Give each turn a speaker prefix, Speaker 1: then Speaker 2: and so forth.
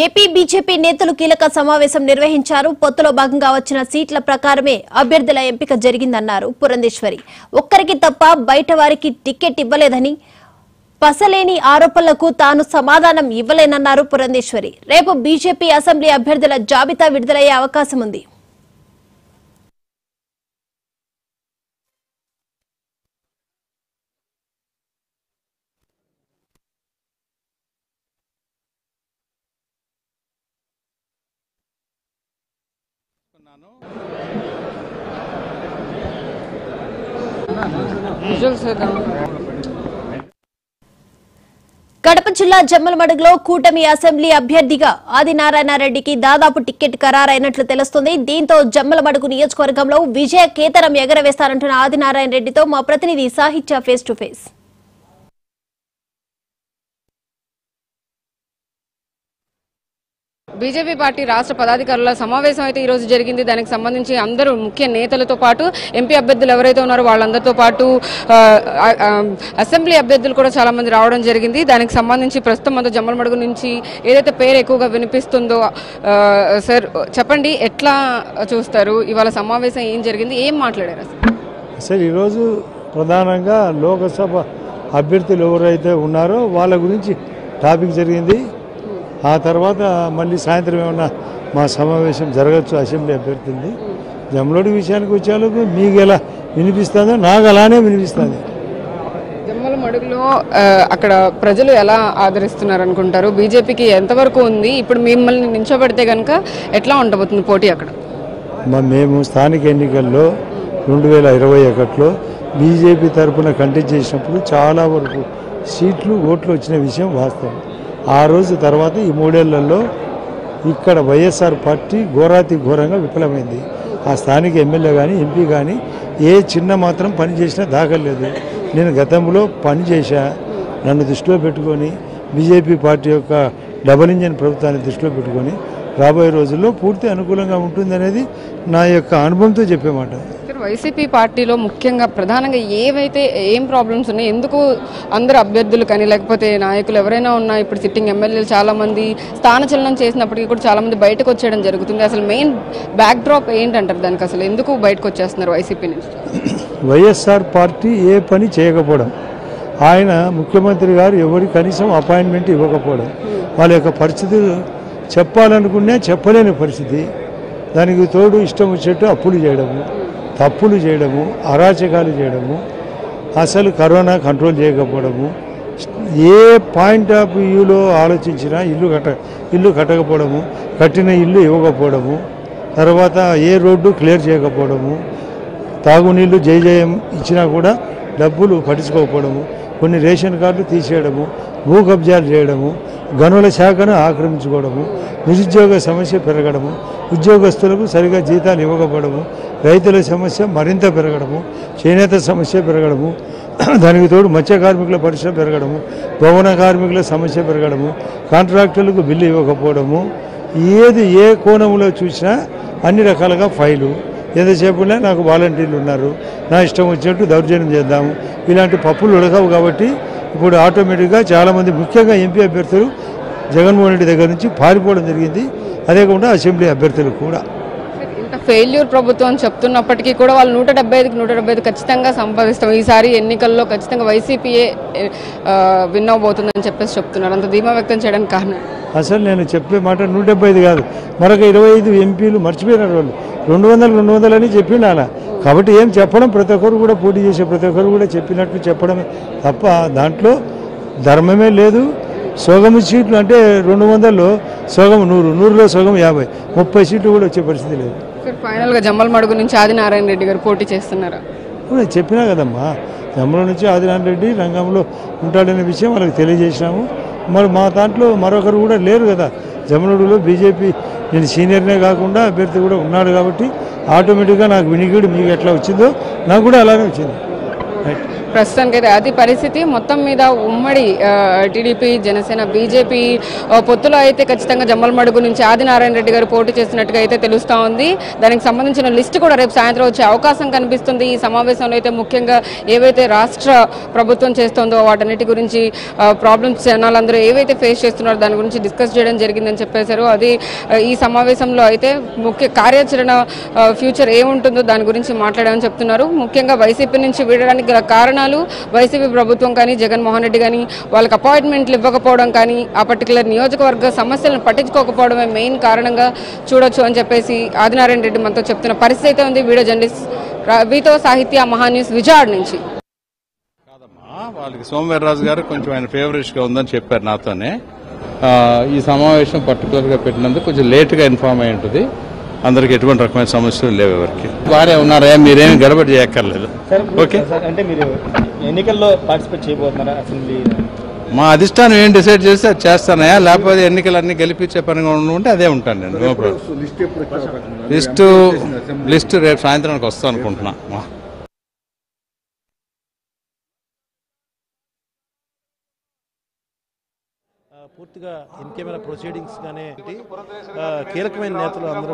Speaker 1: AP BJP నేతలు కీలక సమావేశం నిర్వహించారు. పొత్తులో భాగంగా వచ్చిన సీట్ల ప్రకారమే అభ్యర్థుల ఎంపిక జరిగిందన్నారు పురంధేశ్వరి. ఒక్కరికి తప్ప బయట వారికి టికెట్ ఇవ్వలేదని పసలేని ఆరోపణలకు తాను సమాధానం ఇవ్వలేనన్నారు పురంధేశ్వరి. రేపు బీజేపీ అసెంబ్లీ అభ్యర్థుల జాబితా విడుదలయ్యే అవకాశం ఉంది కడప జిల్లా జమ్మలమడుగులో కూటమి అసెంబ్లీ అభ్యర్థిగా ఆదినారాయణరెడ్డికి దాదాపు టికెట్ ఖరారైనట్లు తెలుస్తుంది. దీంతో జమ్మలమడుగు నియోజకవర్గంలో విజయ కేతరం ఎగరవేస్తారంటున్న ఆదినారాయణ రెడ్డితో మా ప్రతినిధి సాహిత్య face to face
Speaker 2: BJP party రాష్ట్ర పదాధికారుల సమావేశం అయితే ఈ రోజు జరిగింది. దానికి సంబంధించి అందరూ ముఖ్య నేతలతో పాటు ఎంపీ అభ్యర్థులు ఎవరైతే ఉన్నారో వాళ్ళందరితో పాటు అసెంబ్లీ అభ్యర్థులు కూడా చాలా మంది రావడం జరిగింది. దానికి సంబంధించి ప్రస్తుతం అంతా జమ్మలమడుగు నుంచి ఏదైతే పేరు ఎక్కువగా వినిపిస్తుందో సార్ చెప్పండి ఎట్లా చూస్తారు? ఇవాళ సమావేశం ఏం జరిగింది? ఏం మాట్లాడారు
Speaker 3: సార్ ఈరోజు ప్రధానంగా లోకసభ అభ్యర్థులు ఎవరైతే ఉన్నారో వాళ్ళ గురించి టాపిక్ జరిగింది. ఆ తర్వాత మళ్ళీ సాయంత్రం ఏమన్నా మా సమావేశం జరగచ్చు అసెంబ్లీ అభ్యర్థులది జమలోడి విషయానికి వచ్చేందుకు మీకు ఎలా వినిపిస్తుందో నాకు అలానే వినిపిస్తుంది.
Speaker 2: జమ్మల మడుగులో అక్కడ ప్రజలు ఎలా ఆదరిస్తున్నారు అనుకుంటారు? బీజేపీకి ఎంతవరకు ఉంది? ఇప్పుడు మిమ్మల్ని నించోబెడితే కనుక ఎట్లా ఉండబోతుంది పోటీ అక్కడ?
Speaker 3: మేము స్థానిక ఎన్నికల్లో రెండు వేల ఇరవై ఒకటిలో బీజేపీ తరఫున కంటెస్ట్ చేసినప్పుడు చాలా వరకు సీట్లు ఓట్లు వచ్చిన విషయం వాస్తవం. ఆ రోజు తర్వాత ఈ మూడేళ్ళలో ఇక్కడ వైఎస్ఆర్ పార్టీ ఘోరాతి ఘోరంగా విఫలమైంది. ఆ స్థానిక ఎమ్మెల్యే కానీ ఎంపీ కానీ ఏ చిన్న మాత్రం పని చేసినా దాఖలేదు నేను గతంలో పని చేశా. నన్ను దృష్టిలో పెట్టుకొని బీజేపీ పార్టీ యొక్క డబుల్ ఇంజన్ ప్రభుత్వాన్ని దృష్టిలో పెట్టుకొని రాబోయే రోజుల్లో పూర్తి అనుకూలంగా ఉంటుందనేది నా యొక్క అనుభవంతో చెప్పేమాట
Speaker 2: వైసీపీ పార్టీలో ముఖ్యంగా ప్రధానంగా ఏవైతే ఏం ప్రాబ్లమ్స్ ఉన్నాయి ఎందుకు అందరు అభ్యర్థులు కానీ లేకపోతే నాయకులు ఎవరైనా ఉన్నా ఇప్పుడు సిట్టింగ్ ఎమ్మెల్యేలు చాలామంది స్థానచలనం చేసినప్పటికీ కూడా చాలామంది బయటకు వచ్చేయడం జరుగుతుంది. అసలు మెయిన్ బ్యాక్ డ్రాప్ ఏంటంటారు దానికి అసలు? ఎందుకు బయటకు వచ్చేస్తున్నారు వైసీపీ నుంచి?
Speaker 3: వైఎస్ఆర్ పార్టీ ఏ పని చేయకపోవడం. ఆయన ముఖ్యమంత్రి గారు ఎవరి కనీసం అపాయింట్మెంట్ ఇవ్వకపోవడం. వాళ్ళ యొక్క పరిస్థితులు చెప్పాలనుకునే చెప్పలేని పరిస్థితి. దానికి తోడు ఇష్టం వచ్చేట్టు అప్పులు చేయడము. తప్పులు చేయడము అరాచకాలు చేయడము అసలు కరోనా కంట్రోల్ చేయకపోవడము ఏ పాయింట్ ఆఫ్ వ్యూలో ఆలోచించినా ఇల్లు కట్ట ఇల్లు కట్టకపోవడము కట్టిన ఇల్లు ఇవ్వకపోవడము తర్వాత ఏ రోడ్డు క్లియర్ చేయకపోవడము తాగునీళ్ళు జయ జయం ఇచ్చినా కూడా డబ్బులు పట్టించుకోకపోవడము కొన్ని రేషన్ కార్డులు తీసేయడము భూ కబ్జాలు చేయడము గనుల శాఖను ఆక్రమించుకోవడము నిరుద్యోగ సమస్య పెరగడము ఉద్యోగస్తులకు సరిగా జీతాలు ఇవ్వకపోవడము రైతుల సమస్య మరింత పెరగడము చేనేత సమస్య పెరగడము దానికి తోడు మత్స్య కార్మికుల పరిశ్రమ పెరగడము భవన కార్మికుల సమస్య పెరగడము కాంట్రాక్టర్లకు బిల్లు ఇవ్వకపోవడము ఏది ఏ కోణంలో చూసినా అన్ని రకాలుగా ఫైలు. ఎంతసేపునే నాకు వాలంటీర్లు ఉన్నారు. నా ఇష్టం వచ్చినట్టు దౌర్జన్యం చేద్దాము. ఇలాంటి పప్పులు ఉడకవు కాబట్టి ఇప్పుడు ఆటోమేటిక్గా చాలామంది ముఖ్యంగా ఎంపీ అభ్యర్థులు జగన్మోహన్ రెడ్డి దగ్గర నుంచి పారిపోవడం జరిగింది. అదే కాకుండా అసెంబ్లీ అభ్యర్థులు కూడా.
Speaker 2: ఫెయిల్యూర్ ప్రభుత్వం అని చెప్తున్నప్పటికీ కూడా వాళ్ళు నూట డెబ్బై ఐదుకి నూట డెబ్బై ఐదు ఖచ్చితంగా సంపాదిస్తాం. ఈసారి ఎన్నికల్లో ఖచ్చితంగా వైసీపీయే విన్ అవబోతుందని చెప్పేసి చెప్తున్నారు. అంత ధీమా వ్యక్తం చేయడానికి కారణం?
Speaker 3: అసలు నేను చెప్పే మాట నూట డెబ్బై ఐదు కాదు. మరొక ఇరవై ఐదు ఎంపీలు మర్చిపోయినారు వాళ్ళు. రెండు వందలు రెండు వందలు అని చెప్పిండు అలా కాబట్టి ఏం చెప్పడం? ప్రతి ఒక్కరు కూడా పోటీ చేసే ప్రతి ఒక్కరు కూడా చెప్పినట్టు చెప్పడమే తప్ప దాంట్లో ధర్మమే లేదు. సోగము సీట్లు అంటే రెండు వందల్లో సోగం నూరు నూరులో సోగం యాభై ముప్పై సీట్లు కూడా వచ్చే పరిస్థితి లేదు.
Speaker 2: ఫైనల్గా జమ్మల మడుగు నుంచి ఆదినారాయణ రెడ్డి గారు పోటీ చేస్తున్నారా?
Speaker 3: చెప్పినా కదమ్మా. జమ్మలో నుంచి ఆదినారాయణ రెడ్డి రంగంలో ఉంటాడనే విషయం వాళ్ళకి తెలియజేసినాము మరి మా దాంట్లో మరొకరు కూడా లేరు కదా. జమనుడులో బీజేపీ నేను సీనియర్నే కాకుండా అభ్యర్థి కూడా ఉన్నాడు కాబట్టి ఆటోమేటిక్గా నాకు వినికిడి మీకు ఎట్లా వచ్చిందో నాకు కూడా అలానే వచ్చింది. రైట్
Speaker 2: ప్రస్తుతానికి అయితే అది పరిస్థితి. మొత్తం మీద ఉమ్మడి టీడీపీ జనసేన బీజేపీ పొత్తులో అయితే ఖచ్చితంగా జమ్మలమడుగు నుంచి ఆదినారాయణ రెడ్డి గారు పోటీ చేసినట్టుగా అయితే తెలుస్తా ఉంది. దానికి సంబంధించిన లిస్టు కూడా రేపు సాయంత్రం వచ్చే అవకాశం కనిపిస్తుంది. ఈ సమావేశంలో అయితే ముఖ్యంగా ఏవైతే రాష్ట్ర ప్రభుత్వం చేస్తుందో వాటన్నిటి గురించి ప్రాబ్లమ్స్ జనాలందరూ ఏవైతే ఫేస్ చేస్తున్నారో దాని గురించి డిస్కస్ చేయడం జరిగిందని చెప్పేశారు. అది ఈ సమావేశంలో అయితే ముఖ్య కార్యాచరణ ఫ్యూచర్ ఏముంటుందో దాని గురించి మాట్లాడామని చెప్తున్నారు. ముఖ్యంగా వైసీపీ నుంచి వీడడానికి గల కారణాలు? వైసీపీ ప్రభుత్వం కానీ జగన్మోహన్ రెడ్డి కానీ వాళ్ళకి అపాయింట్మెంట్లు ఇవ్వకపోవడం కానీ ఆ పర్టికులర్ నియోజకవర్గ సమస్యలను పట్టించుకోకపోవడమే మెయిన్ కారణంగా చూడొచ్చు అని చెప్పేసి ఆదినారాయణ రెడ్డి మనతో చెప్తున్న పరిస్థితి అయితే ఉంది. వీడియో జర్నలిస్ట్ రవితో సాహిత్య మహాన్యూస్ విజయవాడ నుంచి.
Speaker 4: వాళ్ళకి సోమవీర్రాజు గారు కొంచెం ఆయన ఫేవరెట్గా ఉందని చెప్పారు నాతోనే. ఈ సమావేశం పర్టికులర్గా పెట్టినందుకు కొంచెం లేట్గా ఇన్ఫార్మ్ అయి ఉంటుంది. అందరికి ఎటువంటి రకమైన సమస్యలు లేవు ఎవరికి. బాగానే ఉన్నారా? మీరేమి గడబడి చేయక్కర్లేదు. ఓకే.
Speaker 5: సార్ అంటే మీరు ఎన్నికల్లో పార్టిసిపేట్ చేయబోతున్నారా అసెంబ్లీ?
Speaker 4: మా అధిష్టానం ఏం డిసైడ్ చేస్తే అది చేస్తానయా లేకపోతే ఎన్నికలన్నీ గెలిపించే పనిగా ఉంటే అదే ఉంటాను నేను నో ప్రాబ్లం. లిస్టు లిస్టు రేపు సాయంత్రానికి వస్తాను అనుకుంటున్నా.
Speaker 5: పూర్తిగా ఇన్ కెమెరా ప్రొసీడింగ్స్ గానే కీలకమైన నేతలు అందరూ